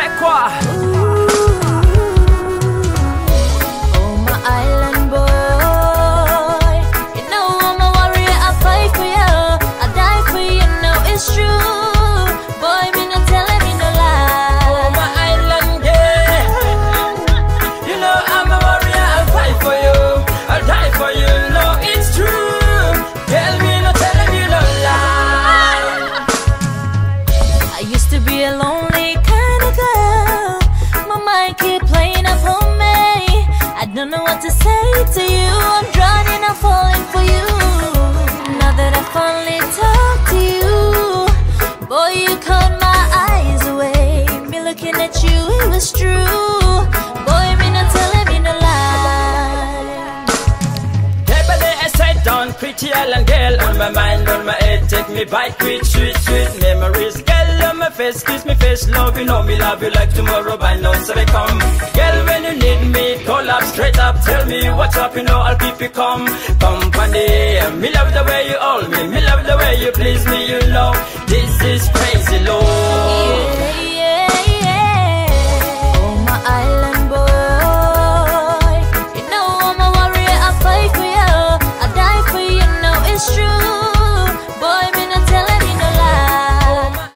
Sequa. Oh my island boy, you know I'm a warrior. I fight for you, I die for you. It's true, boy. Me no me no lie. Oh my island you know I'm a warrior. I fight for you, I die for you. It's true. Tell me no you no lie. I used to be a lonely. Kind what to say to you I'm drowning, I'm falling for you. Now that I finally talked to you Boy, you caught my eyes away. Me looking at you, it was true. Boy, me not telling me no lie. Table I sat down, pretty island girl. On my mind, on my head, take me back Sweet, sweet, sweet memories. Girl, on my face, kiss me face. Love you, know me, love you like tomorrow By now, so they come. Girl, up, you know I'll keep you calm. Company, me love the way you hold me, me love the way you please me, you know. This is crazy love.